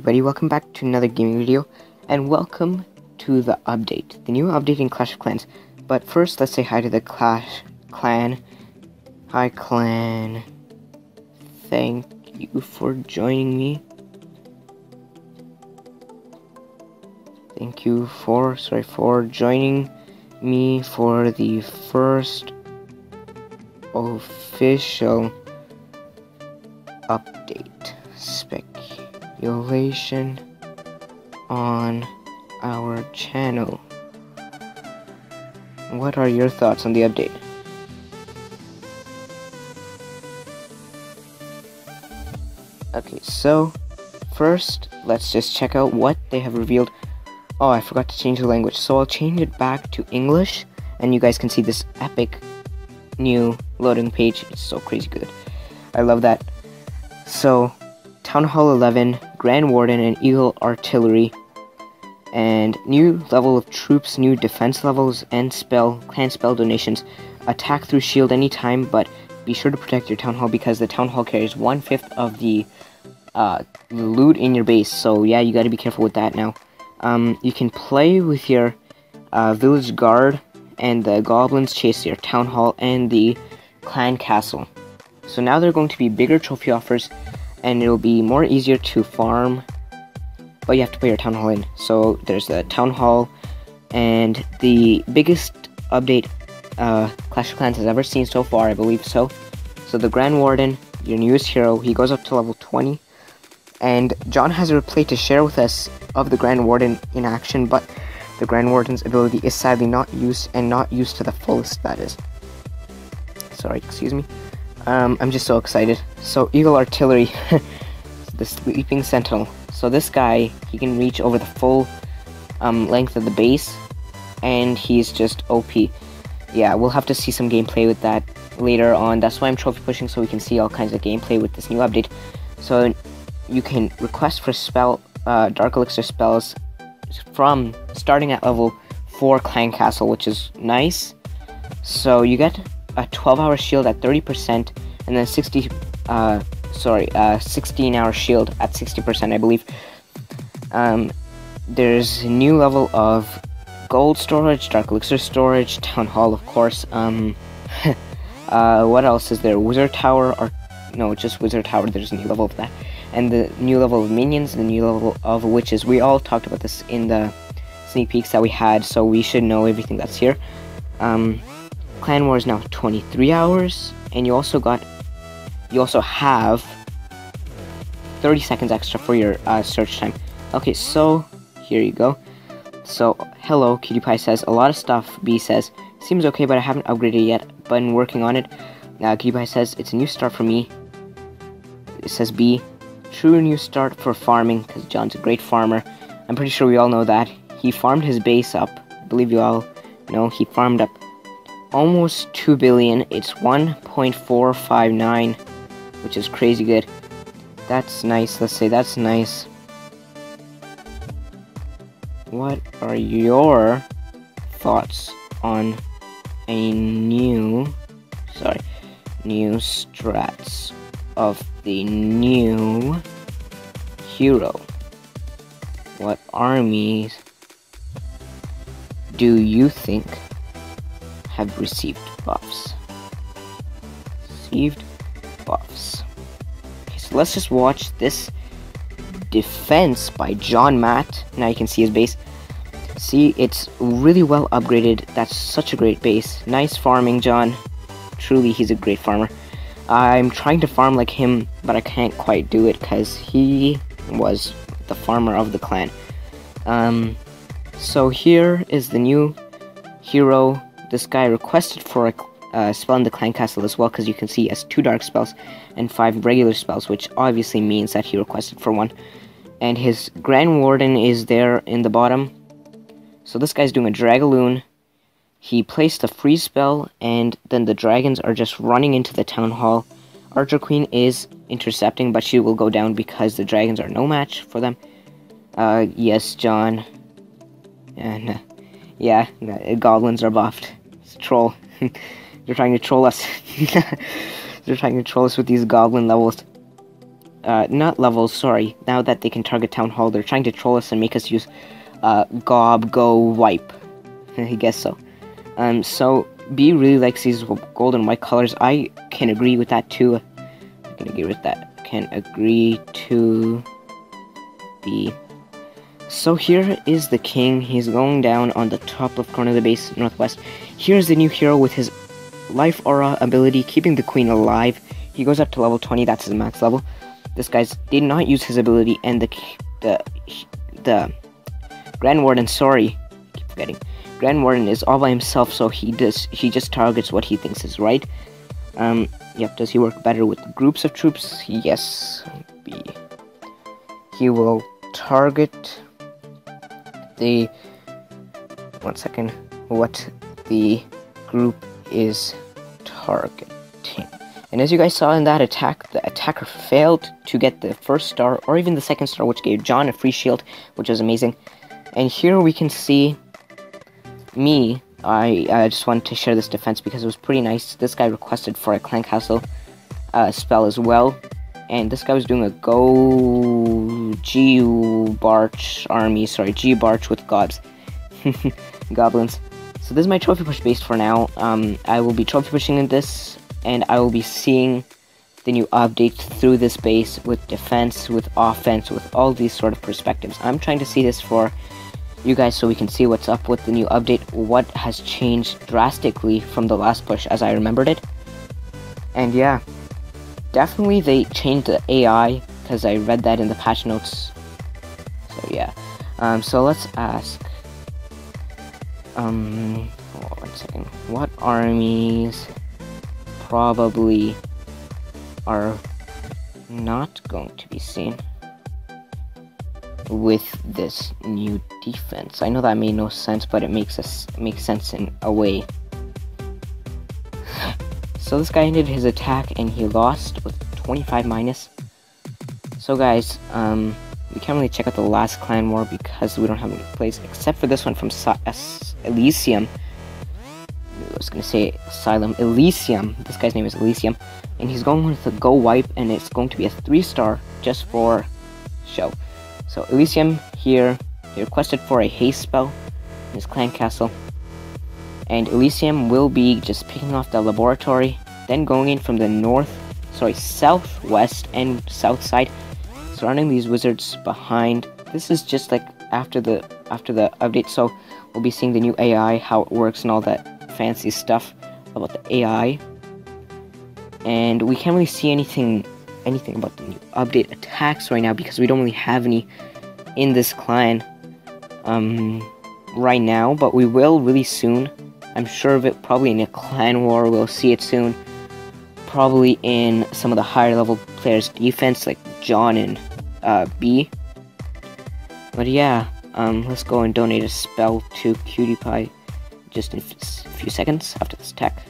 Everybody, welcome back to another gaming video, and welcome to the update, the new update in Clash of Clans. But first, let's say hi to the Clash clan. Hi clan. Thank you for joining me. Thank you for, sorry, for joining me for the first official update speculation on our channel. What are your thoughts on the update? Okay, so first, let's just check out what they have revealed. Oh, I forgot to change the language, so I'll change it back to English, and you guys can see this epic new loading page. It's so crazy good. I love that. So, Town Hall 11, Grand Warden, and Eagle Artillery, and new level of troops, new defense levels, and spell, clan spell donations. Attack through shield anytime, but be sure to protect your Town Hall because the Town Hall carries one fifth of the uh, loot in your base. So yeah, you got to be careful with that now. Um, you can play with your uh, village guard, and the goblins chase your Town Hall and the clan castle. So now they're going to be bigger trophy offers, and it'll be more easier to farm. But you have to put your town hall in. So there's the town hall, and the biggest update uh, Clash of Clans has ever seen so far, I believe so. So the Grand Warden, your newest hero, he goes up to level 20. And John has a replay to share with us of the Grand Warden in action, but the Grand Warden's ability is sadly not used and not used to the fullest, that is. Sorry, excuse me. Um, I'm just so excited. So, Eagle Artillery, the Sleeping Sentinel. So this guy, he can reach over the full um, length of the base, and he's just OP. Yeah, we'll have to see some gameplay with that later on. That's why I'm trophy pushing, so we can see all kinds of gameplay with this new update. So, you can request for spell, uh, Dark Elixir spells from starting at level 4 Clan Castle, which is nice. So, you get a 12 hour shield at 30% and then 60 uh, sorry uh, 16 hour shield at 60% I believe. Um, there's a new level of gold storage dark elixir storage town hall of course um, uh, what else is there? Wizard tower or no just wizard tower there's a new level of that. And the new level of minions the new level of witches. We all talked about this in the sneak peeks that we had so we should know everything that's here. Um, Clan War is now 23 hours, and you also got, you also have 30 seconds extra for your uh, search time. Okay, so here you go. So, hello, Cutie Pie says, a lot of stuff, B says, seems okay, but I haven't upgraded yet, but I'm working on it. Uh, Pie says, it's a new start for me. It says B, true new start for farming, because John's a great farmer. I'm pretty sure we all know that. He farmed his base up. I believe you all know he farmed up almost 2 billion. It's 1.459, which is crazy good. That's nice. Let's say that's nice. What are your thoughts on a new, sorry, new strats of the new hero? What armies do you think have received buffs. Received buffs. Okay, so let's just watch this defense by John Matt. Now you can see his base. See, it's really well upgraded. That's such a great base. Nice farming, John. Truly, he's a great farmer. I'm trying to farm like him, but I can't quite do it because he was the farmer of the clan. Um, so here is the new hero this guy requested for a uh, spell in the clan castle as well, because you can see he has two dark spells and five regular spells, which obviously means that he requested for one. And his Grand Warden is there in the bottom. So this guy's doing a Dragaloon. He placed a freeze spell, and then the dragons are just running into the town hall. Archer Queen is intercepting, but she will go down because the dragons are no match for them. Uh, yes, John. And, uh, yeah, goblins are buffed troll. They're trying to troll us. They're trying to troll us with these goblin levels. uh, not levels, sorry, now that they can target Town Hall, they're trying to troll us and make us use, uh, Gob, Go, Wipe. I guess so. Um, so, B really likes these gold and white colors. I can agree with that too. I can agree with that. Can agree to B. So here is the king. He's going down on the top left corner of the base, northwest. Here's the new hero with his life aura ability, keeping the queen alive. He goes up to level 20, that's his max level. This guy's did not use his ability, and the the the Grand Warden, sorry, I keep forgetting. Grand Warden is all by himself, so he does he just targets what he thinks is right. Um, yep. Does he work better with groups of troops? Yes. B. He will target the one second what the group is targeting. And as you guys saw in that attack, the attacker failed to get the first star or even the second star, which gave John a free shield, which was amazing. And here we can see me. I, I just wanted to share this defense because it was pretty nice. This guy requested for a clan castle uh, spell as well. And this guy was doing a go G Barch army, sorry, G Barch with gobs. Goblins. So this is my trophy push base for now. Um, I will be trophy pushing in this, and I will be seeing the new updates through this base with defense, with offense, with all these sort of perspectives. I'm trying to see this for you guys so we can see what's up with the new update, what has changed drastically from the last push as I remembered it. And yeah, definitely they changed the AI because I read that in the patch notes. So yeah. Um, so let's ask. Um, one second. What armies probably are not going to be seen with this new defense? I know that made no sense, but it makes us makes sense in a way. So this guy ended his attack and he lost with 25 minus. So guys, um, we can't really check out the last clan war because we don't have any plays except for this one from Elysium. I was gonna say Asylum Elysium. This guy's name is Elysium, and he's going with a Go Wipe, and it's going to be a three star just for show. So Elysium here, he requested for a haste spell in his clan castle. And Elysium will be just picking off the laboratory, then going in from the north, sorry, southwest and south side, surrounding these wizards behind. This is just like after the after the update, so we'll be seeing the new AI, how it works, and all that fancy stuff about the AI. And we can't really see anything anything about the new update attacks right now because we don't really have any in this clan um right now, but we will really soon. I'm sure of it, probably in a clan war, we'll see it soon. Probably in some of the higher level players' defense, like John and uh, B. But yeah, um, let's go and donate a spell to Cutie Pie just in a few seconds after this attack.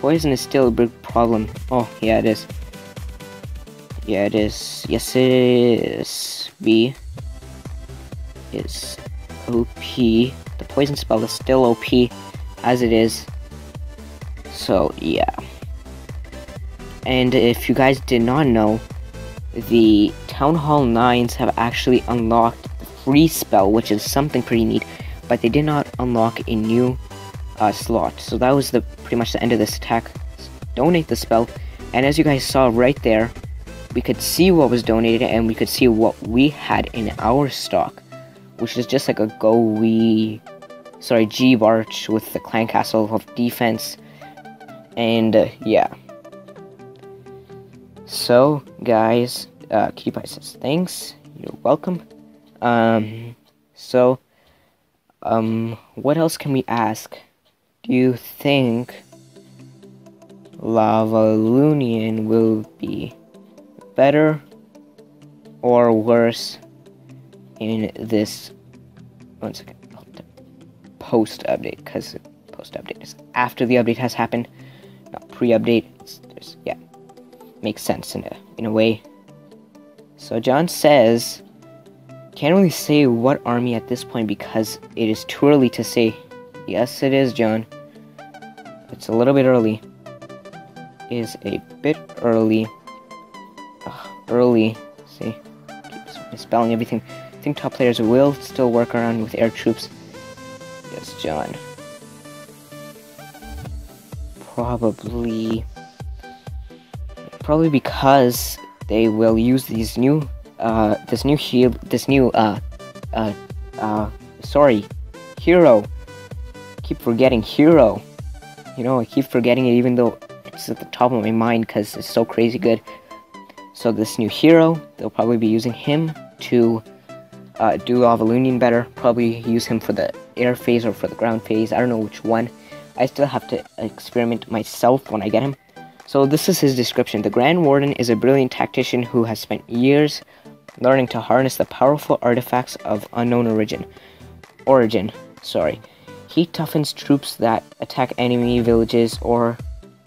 Poison is still a big problem. Oh, yeah, it is. Yeah, it is. Yes, it is. B is OP. The poison spell is still OP as it is. So, yeah. And if you guys did not know, the Town Hall 9s have actually unlocked the free spell, which is something pretty neat, but they did not unlock a new uh, slot. So that was the pretty much the end of this attack. Donate the spell, and as you guys saw right there, we could see what was donated and we could see what we had in our stock, which is just like a go we sorry, G Barch with the Clan Castle of Defense. And uh, yeah. So, guys, uh, Cutie says thanks. You're welcome. Um, so, um, what else can we ask? Do you think LavaLoonion will be better or worse in this? One second post update because post update is after the update has happened, not pre-update. Yeah, makes sense in a in a way. So John says, can't really say what army at this point because it is too early to say. Yes, it is, John. It's a little bit early. It is a bit early uh, early. See, keeps misspelling everything. I think top players will still work around with air troops. Yes, John. Probably, probably because they will use these new, uh, this new shield, this new, uh, uh, uh, sorry, hero. Keep forgetting hero. You know, I keep forgetting it even though it's at the top of my mind because it's so crazy good. So this new hero, they'll probably be using him to uh, do Avalunian better. Probably use him for the air phase or for the ground phase. I don't know which one. I still have to experiment myself when I get him. So this is his description. The Grand Warden is a brilliant tactician who has spent years learning to harness the powerful artifacts of unknown origin. Origin, sorry. He toughens troops that attack enemy villages or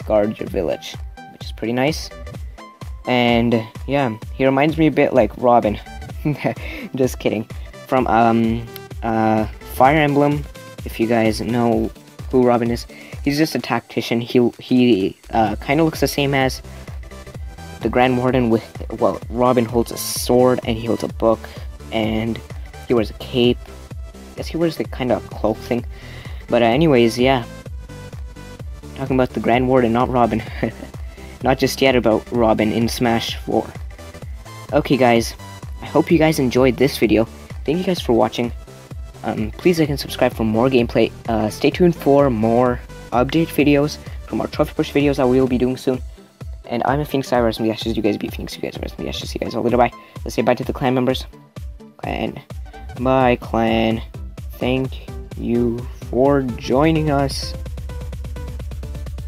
guard your village, which is pretty nice. And yeah, he reminds me a bit like Robin. Just kidding. From um uh Fire Emblem, if you guys know who Robin is, he's just a tactician. He he uh, kind of looks the same as the Grand Warden with well, Robin holds a sword and he holds a book and he wears a cape. I guess he wears the kind of cloak thing. But uh, anyways, yeah. Talking about the Grand Warden, not Robin. not just yet about Robin in Smash 4. Okay guys, I hope you guys enjoyed this video. Thank you guys for watching. Um, please like and subscribe for more gameplay. Uh, stay tuned for more update videos from our trophy push videos that we will be doing soon. And I'm a Phoenix, I rest the ashes, you guys be Phoenix, you guys rest the ashes, see you guys all later, bye. Let's say bye to the clan members. Clan. Bye, clan. Thank you for joining us.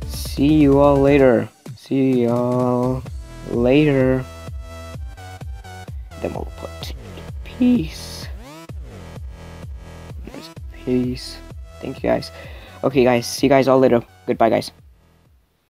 See you all later. See y'all later. Then we'll put peace. Peace. Thank you guys. Okay, guys. See you guys all later. Goodbye, guys.